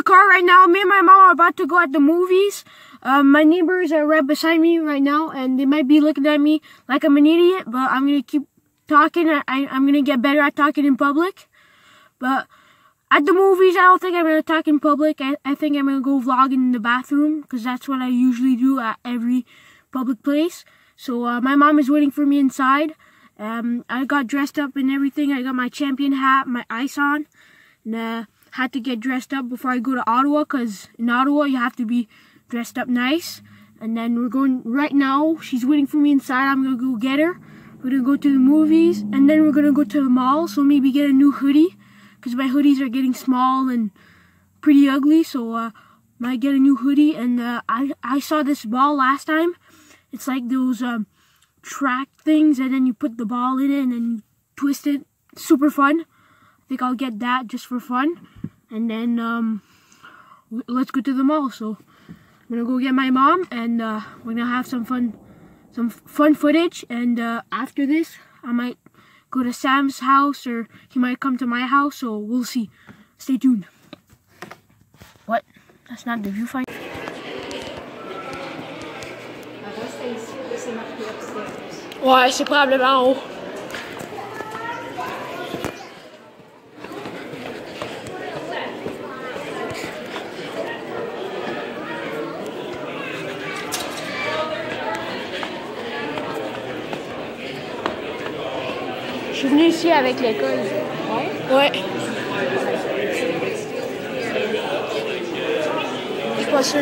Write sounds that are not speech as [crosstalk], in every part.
the car right now. Me and my mom are about to go at the movies. Um, my neighbors are right beside me right now, and they might be looking at me like I'm an idiot, but I'm gonna keep talking. I, I'm gonna get better at talking in public. But at the movies, I don't think I'm gonna talk in public. I, I think I'm gonna go vlogging in the bathroom, because that's what I usually do at every public place. So, uh, my mom is waiting for me inside. Um, I got dressed up and everything. I got my champion hat, my ice on, and, uh, had to get dressed up before I go to Ottawa because in Ottawa you have to be dressed up nice. And then we're going right now. She's waiting for me inside. I'm gonna go get her. We're gonna go to the movies and then we're gonna go to the mall. So maybe get a new hoodie because my hoodies are getting small and pretty ugly. So uh, might get a new hoodie. And uh, I I saw this ball last time. It's like those um, track things, and then you put the ball in it and then twist it. Super fun. I think I'll get that just for fun and then um, let's go to the mall. So I'm gonna go get my mom, and uh, we're gonna have some fun, some fun footage. And uh, after this, I might go to Sam's house, or he might come to my house. So we'll see. Stay tuned. What? That's not the viewfinder. Ouais, c'est probablement en haut. Je suis venue ici avec l'école. Ouais? Ouais. Je suis pas sûre.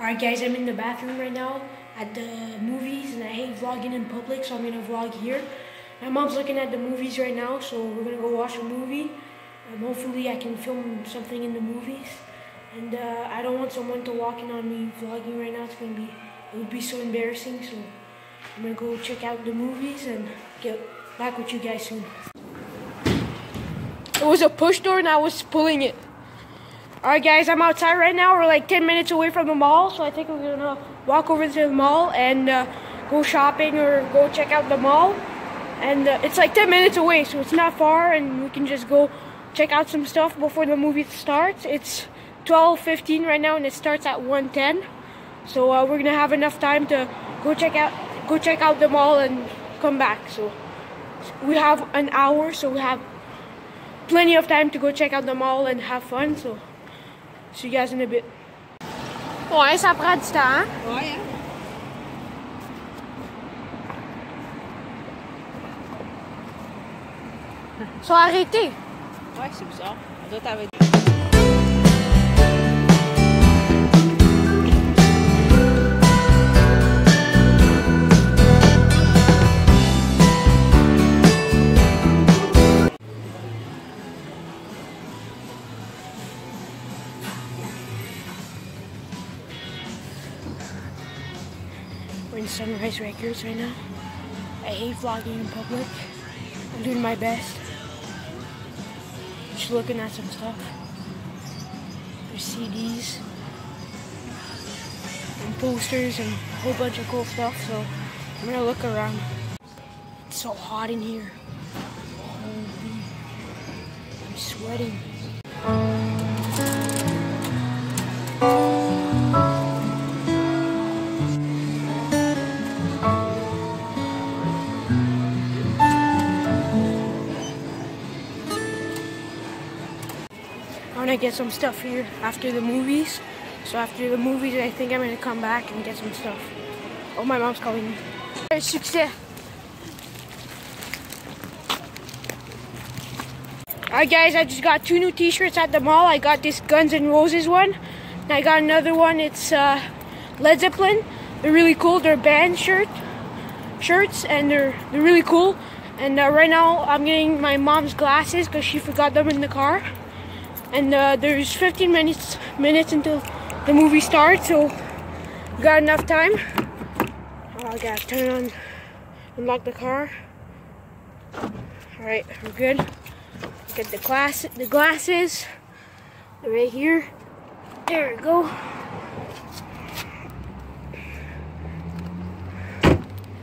Alright guys, I'm in the bathroom right now at the movies and I hate vlogging in public so I'm gonna vlog here. My mom's looking at the movies right now so we're gonna go watch a movie. Um, hopefully I can film something in the movies. And uh, I don't want someone to walk in on me vlogging right now. It's gonna be, it would be so embarrassing. So I'm gonna go check out the movies and get back with you guys soon. It was a push door and I was pulling it. Alright guys, I'm outside right now. We're like 10 minutes away from the mall, so I think we're gonna walk over to the mall and uh, go shopping or go check out the mall. And uh, it's like 10 minutes away, so it's not far and we can just go check out some stuff before the movie starts. It's 12.15 right now and it starts at 1.10. So uh, we're gonna have enough time to go check out go check out the mall and come back. So we have an hour, so we have plenty of time to go check out the mall and have fun. So see you guys in a bit. Oh, ouais, ça prend du temps. Hein? Ouais. Oh, Ils sont arrêtés. Ouais, c'est bizarre. On doit t'arrêter. We're Records right now. I hate vlogging in public. I'm doing my best. Just looking at some stuff. There's CDs and posters and a whole bunch of cool stuff. So I'm gonna look around. It's so hot in here. Holy, I'm sweating. I to get some stuff here after the movies. So after the movies, I think I'm to come back and get some stuff. Oh, my mom's calling me. Alright guys, I just got two new t-shirts at the mall. I got this Guns N' Roses one. And I got another one. It's uh, Led Zeppelin. They're really cool. They're band shirt shirts and they're they're really cool. And uh, right now I'm getting my mom's glasses because she forgot them in the car and uh, there's 15 minutes minutes until the movie starts so got enough time. Oh, I gotta turn on unlock the car. All right we're good. Get the glass the glasses. They're right here. There we go.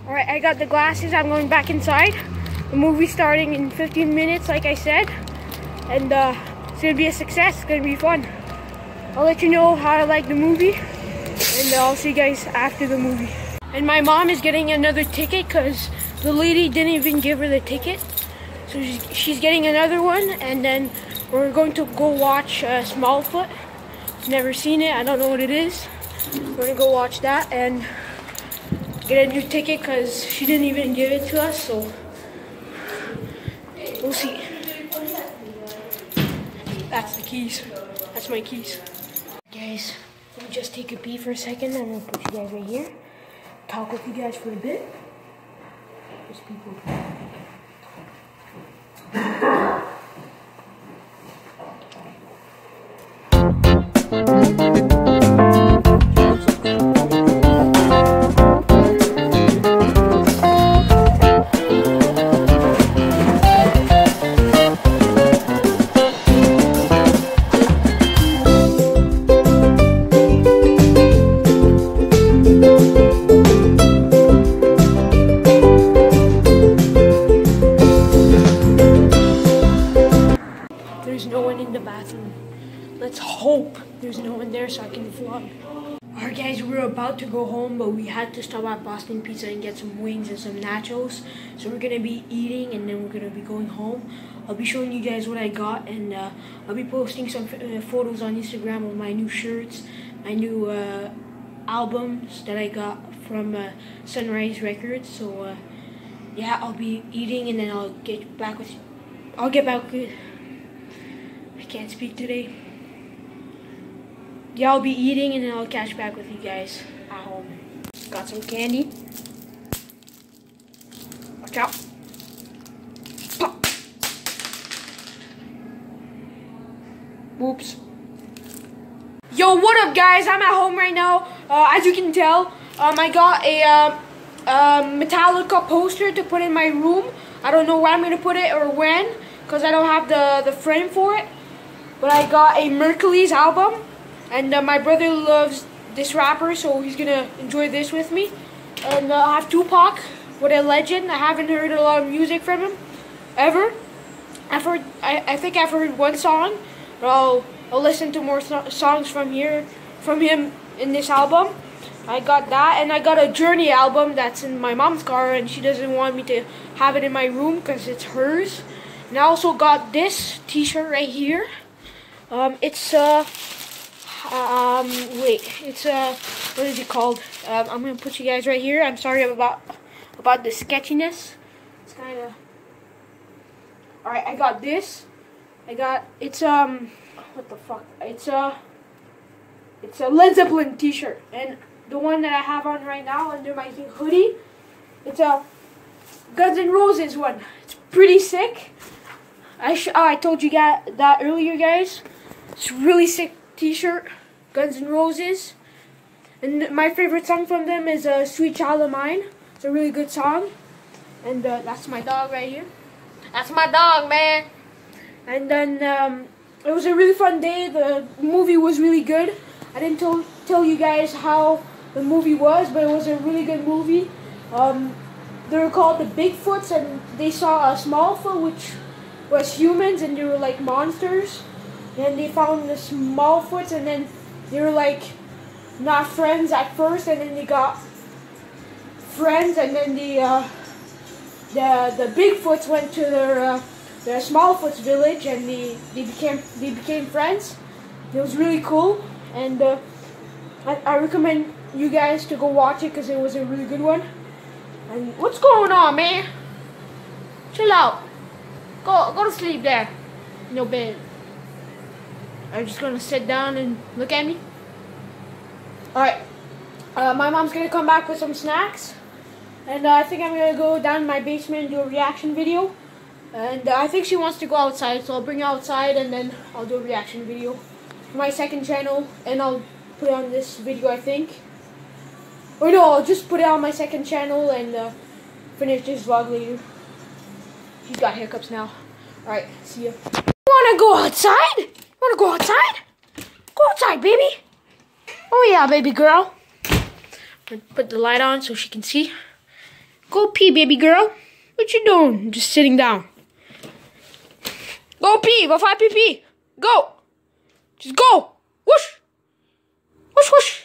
All right I got the glasses. I'm going back inside. The movie starting in 15 minutes like I said. And uh, it's gonna be a success. It's gonna be fun. I'll let you know how I like the movie, and I'll see you guys after the movie. And my mom is getting another ticket because the lady didn't even give her the ticket. So she's, she's getting another one, and then we're going to go watch uh, Smallfoot. Never seen it. I don't know what it is. We're gonna go watch that and get a new ticket because she didn't even give it to us. So we'll see. That's the keys. That's my keys. Guys, let me just take a pee for a second. I'm gonna put you guys right here. Talk with you guys for a bit. There's people. One so I can vlog. Alright guys, we were about to go home, but we had to stop at Boston Pizza and get some wings and some nachos. So we're gonna be eating and then we're gonna be going home. I'll be showing you guys what I got and uh, I'll be posting some uh, photos on Instagram of my new shirts, my new uh, albums that I got from uh, Sunrise Records. So uh, yeah, I'll be eating and then I'll get back with. you. I'll get back with. I can't speak today. Yeah, I'll be eating and then I'll catch back with you guys at home. Got some candy. Watch out. Pop. Whoops. Yo, what up, guys? I'm at home right now. Uh, as you can tell, um, I got a um, um, Metallica poster to put in my room. I don't know where I'm gonna put it or when, cause I don't have the the frame for it. But I got a Mercury's album, and uh, my brother loves this rapper, so he's gonna enjoy this with me. And uh, I have Tupac, what a legend. I haven't heard a lot of music from him, ever. I've heard, I, I think I've heard one song, but I'll, I'll listen to more so- songs from here, from him in this album. I got that, and I got a Journey album that's in my mom's car, and she doesn't want me to have it in my room because it's hers. And I also got this T-shirt right here. Um, it's uh, um, wait, it's uh, what is it called? Um, I'm gonna put you guys right here. I'm sorry about about the sketchiness. It's kind of. All right, I got this. I got it's um, what the fuck? It's a. It's a Led Zeppelin T-shirt, and the one that I have on right now under my hoodie, it's a Guns N' Roses one. It's pretty sick. I sh- oh, I told you that earlier, guys. It's really sick T-shirt, Guns N' Roses, and my favorite song from them is uh, "Sweet Child of Mine." It's a really good song, and uh, that's my dog right here. That's my dog, man. And then um, it was a really fun day. The movie was really good. I didn't tell tell you guys how the movie was, but it was a really good movie. Um, they were called the Bigfoots, and they saw a Smallfoot, which was humans, and they were like monsters. And they found the Smallfoots, and then they were like not friends at first, and then they got friends, and then the uh, the the Bigfoots went to their uh, their Smallfoots village, and they they became they became friends. It was really cool, and uh, I, I recommend you guys to go watch it because it was a really good one. And what's going on, man? Chill out. Go go to sleep there in your bed. Are you just gonna sit down and look at me? Alright. Uh, my mom's gonna come back with some snacks. And uh, I think I'm gonna go down in my basement and do a reaction video. And uh, I think she wants to go outside, so I'll bring her outside and then I'll do a reaction video for my second channel. And I'll put it on this video, I think. Or no, I'll just put it on my second channel and uh, finish this vlog later. She's got hiccups now. Alright, see ya. Wanna go outside? Wanna go outside? Go outside, baby. Oh yeah, baby girl. Put the light on so she can see. Go pee, baby girl. What you doing? Just sitting down. Go pee. Go five pee pee. Go. Just go. Whoosh. Whoosh whoosh.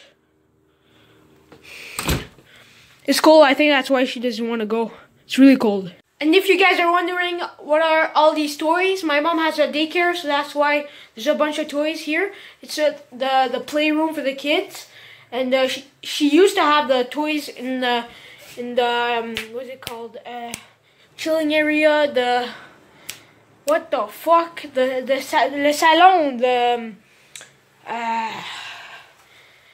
It's cold. I think that's why she doesn't want to go. It's really cold. And if you guys are wondering what are all these toys, my mom has a daycare, so that's why there's a bunch of toys here. It's a, the the playroom for the kids, and uh, she she used to have the toys in the in the um, what's it called uh, chilling area. The what the fuck the the the salon the um, uh,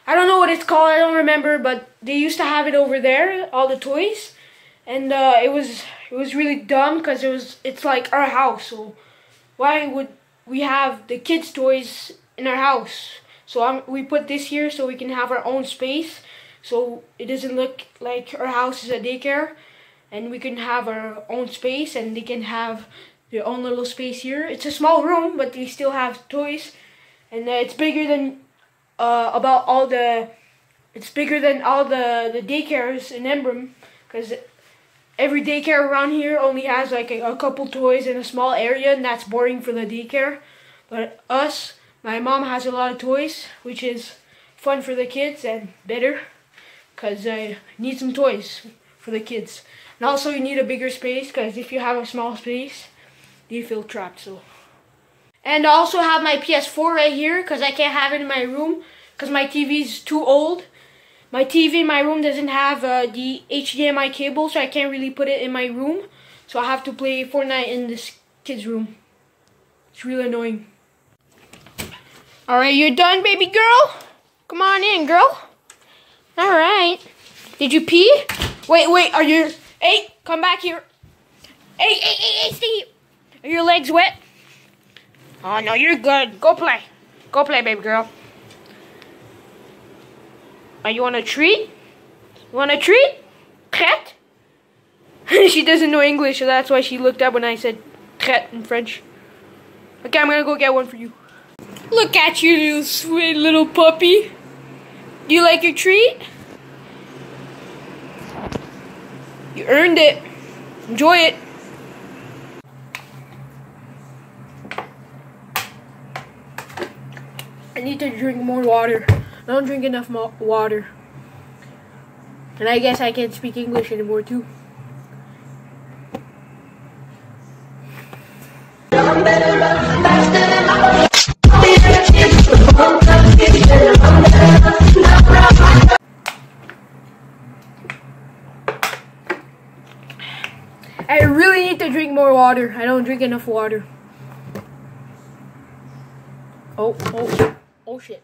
I don't know what it's called. I don't remember, but they used to have it over there, all the toys, and uh, it was it was really dumb because it was it's like our house. So why would we have the kids' toys in our house? So I'm, we put this here so we can have our own space, so it doesn't look like our house is a daycare, and we can have our own space, and they can have their own little space here. It's a small room, but they still have toys, and uh, it's bigger than uh, about all the. It's bigger than all the the daycares in Embrun, because every daycare around here only has like a, a, couple toys in a small area and that's boring for the daycare. But us my mom has a lot of toys which is fun for the kids and better because I need some toys for the kids. And also you need a bigger space because if you have a small space you feel trapped so. And I also have my PS4 right here because I can't have it in my room because my TV is too old my TV in my room doesn't have uh, the HDMI cable, so I can't really put it in my room. So I have to play Fortnite in this kid's room. It's really annoying. Alright, you're done, baby girl? Come on in, girl. Alright. Did you pee? Wait, wait, are you... Hey, come back here. Hey, hey, hey, hey, Steve. Are your legs wet? Oh, no, you're good. Go play. Go play, baby girl. Are you want a treat? You want a treat? Cat? [laughs] she doesn't know English, so that's why she looked up when I said cat in French. Okay, I'm gonna go get one for you. Look at you, little sweet little puppy. Do you like your treat? You earned it. Enjoy it. I need to drink more water. I don't drink enough water. And I guess I can't speak English anymore too. I really need to drink more water. I don't drink enough water. Oh, oh, oh shit.